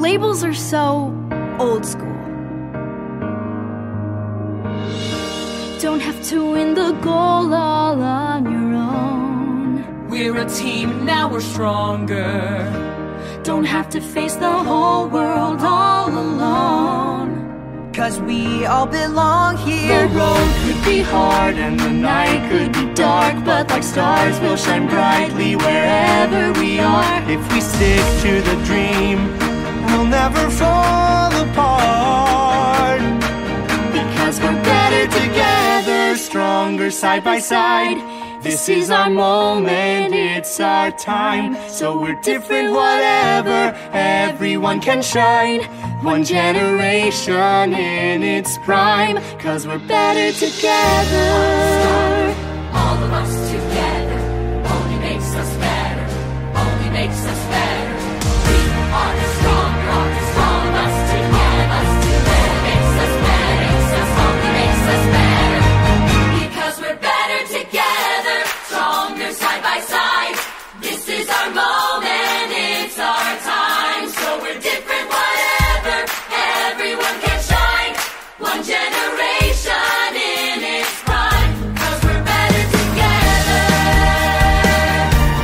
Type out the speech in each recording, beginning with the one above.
Labels are so old school. Don't have to win the goal all on your own. We're a team, now we're stronger. Don't have to face the whole world all alone. Cause we all belong here. The road could be hard and the night could be dark, but like stars we'll shine brightly wherever we are. If we stick to the dream, together, stronger side by side. This is our moment, it's our time. So we're different, whatever, everyone can shine. One generation in its prime, cause we're better together.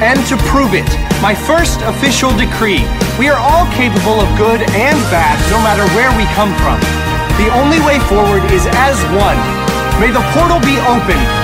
And to prove it, my first official decree we are all capable of good and bad no matter where we come from. The only way forward is as one. May the portal be open.